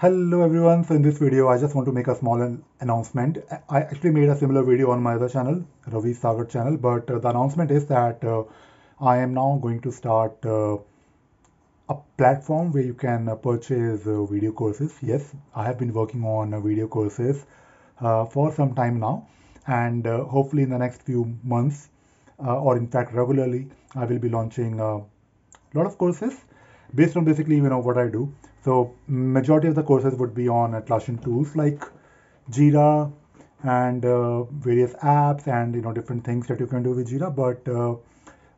Hello everyone, so in this video I just want to make a small announcement. I actually made a similar video on my other channel, Ravi Sagar channel, but uh, the announcement is that uh, I am now going to start uh, a platform where you can uh, purchase uh, video courses. Yes, I have been working on uh, video courses for some time now and hopefully in the next few months or in fact regularly I will be launching a lot of courses based on basically you know what I do. So majority of the courses would be on Atlassian tools like Jira and uh, various apps and you know different things that you can do with Jira. But uh,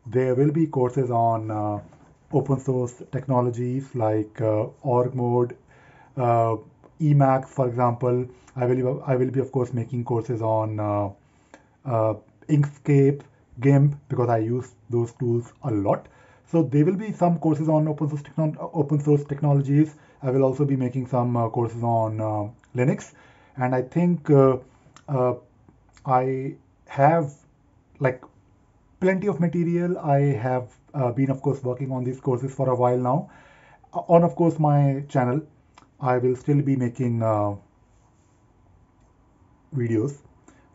there will be courses on uh, open source technologies like uh, org mode, uh, Emacs, for example. I will I will be of course making courses on uh, Inkscape, GIMP because I use those tools a lot. So there will be some courses on open source, open source technologies. I will also be making some uh, courses on uh, Linux. And I think uh, uh I have like plenty of material. I have uh, been, of course, working on these courses for a while now. On, of course, my channel, I will still be making videos.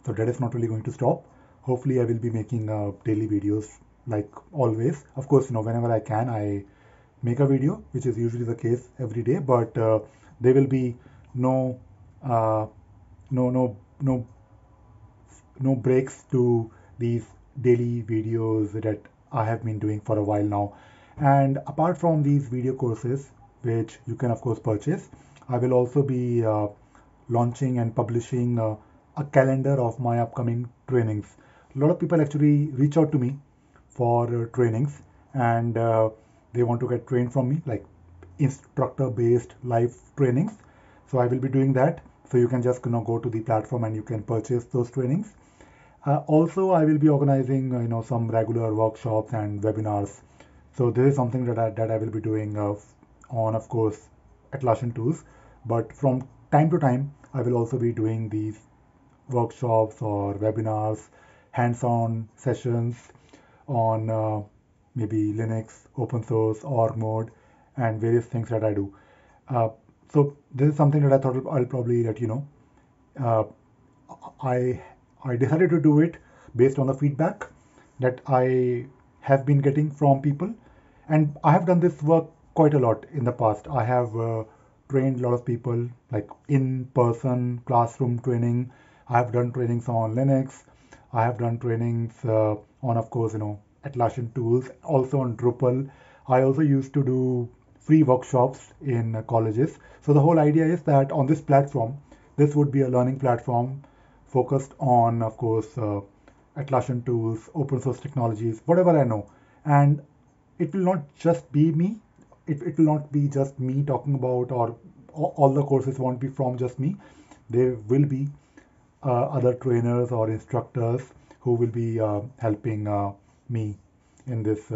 So that is not really going to stop. Hopefully, I will be making daily videos like always. Of course, you know, whenever I can, I make a video, which is usually the case every day, but uh, there will be no, uh, no, no, no, no breaks to these daily videos that I have been doing for a while now. And apart from these video courses, which you can of course purchase, I will also be uh, launching and publishing uh, a calendar of my upcoming trainings. A lot of people actually reach out to me for uh, trainings and uh, they want to get trained from me like instructor based live trainings. So i will be doing that. So you can just you know go to the platform and you can purchase those trainings. Uh, also i will be organizing uh, you know some regular workshops and webinars. So this is something that i, that I will be doing uh, on of course atlassian tools. But from time to time i will also be doing these workshops or webinars hands-on sessions on uh, maybe Linux, open source, org mode, and various things that I do. Uh, so this is something that I thought I'll probably let you know. Uh, I I decided to do it based on the feedback that I have been getting from people, and I have done this work quite a lot in the past. I have uh, trained a lot of people like in-person classroom training. I have done trainings on Linux. I have done trainings uh, on, of course, you know, Atlassian tools, also on Drupal. I also used to do free workshops in colleges. So the whole idea is that on this platform, this would be a learning platform focused on, of course, uh, Atlassian tools, open source technologies, whatever I know. And it will not just be me. It, it will not be just me talking about, or all the courses won't be from just me. There will be other trainers or instructors who will be uh, helping uh, me in this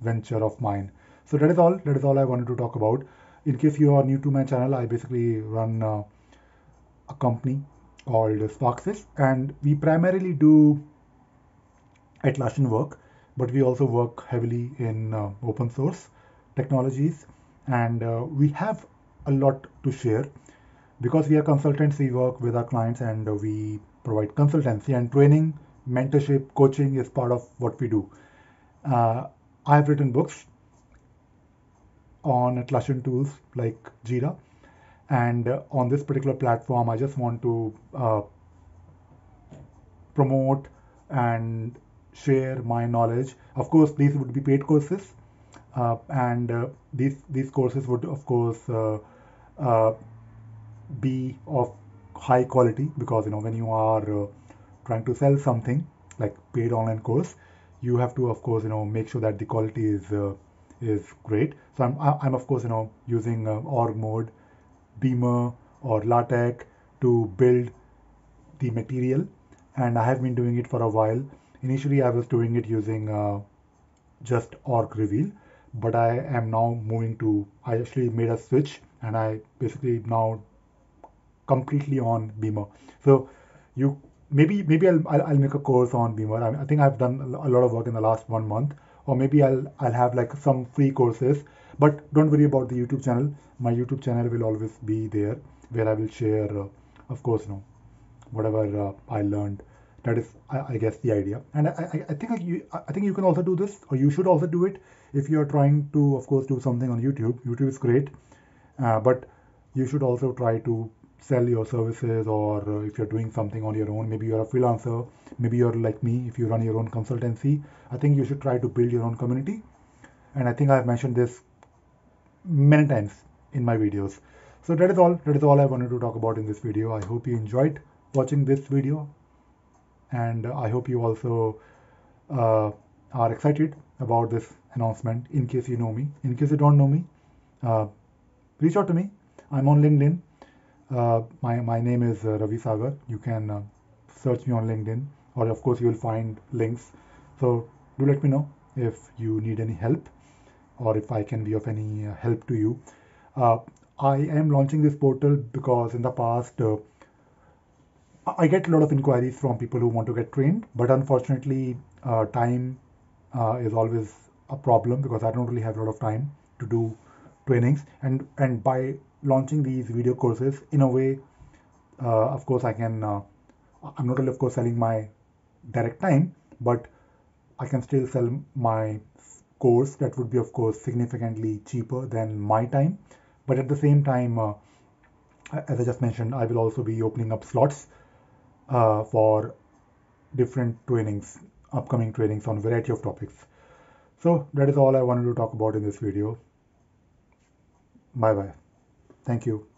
venture of mine. So that is all. That is all I wanted to talk about. In case you are new to my channel, I basically run uh, a company called Sparxsys, and we primarily do Atlassian work, but we also work heavily in uh, open source technologies, and uh, we have a lot to share because we are consultants, we work with our clients and we provide consultancy and training, mentorship, coaching is part of what we do. Uh, I've written books on Atlassian tools like Jira, and uh, on this particular platform, I just want to uh, promote and share my knowledge. Of course, these would be paid courses, uh, and uh, these these courses would, of course, uh, be of high quality because you know when you are uh, trying to sell something like paid online course you have to of course you know make sure that the quality is uh, is great. So i'm i'm of course you know using uh, org mode beamer or latex to build the material. And i have been doing it for a while. Initially i was doing it using uh, just org reveal but i am now moving to i actually made a switch and i basically now completely on Beamer. So you maybe maybe I'll, I'll, I'll make a course on Beamer. I, I, think I've done a lot of work in the last one month, or maybe I'll I'll have like some free courses. But don't worry about the YouTube channel. My YouTube channel will always be there where I will share, uh, of course, you know, whatever uh, I learned. That is, I, I, guess, the idea. And I, I, I think you, I think you can also do this, or you should also do it if you are trying to, of course, do something on YouTube. YouTube is great, uh, but you should also try to sell your services or uh, if you're doing something on your own maybe you're a freelancer maybe you're like me if you run your own consultancy i think you should try to build your own community. And i think i've mentioned this many times in my videos. So that is all that is all i wanted to talk about in this video. I hope you enjoyed watching this video. And i hope you also uh, are excited about this announcement in case you know me. In case you don't know me uh, reach out to me. I'm on linkedin uh, my, my name is uh, Ravi Sagar. You can uh, search me on LinkedIn, or of course, you will find links. So, do let me know if you need any help or if I can be of any uh, help to you. Uh, I am launching this portal because in the past, I get a lot of inquiries from people who want to get trained, but unfortunately, time is always a problem because I don't really have a lot of time to do trainings and and by launching these video courses in a way uh, of course i can uh, i'm not only of course selling my direct time but i can still sell my course that would be of course significantly cheaper than my time. But at the same time uh, as i just mentioned i will also be opening up slots uh, for different trainings upcoming trainings on variety of topics. So that is all i wanted to talk about in this video. Bye bye Thank you.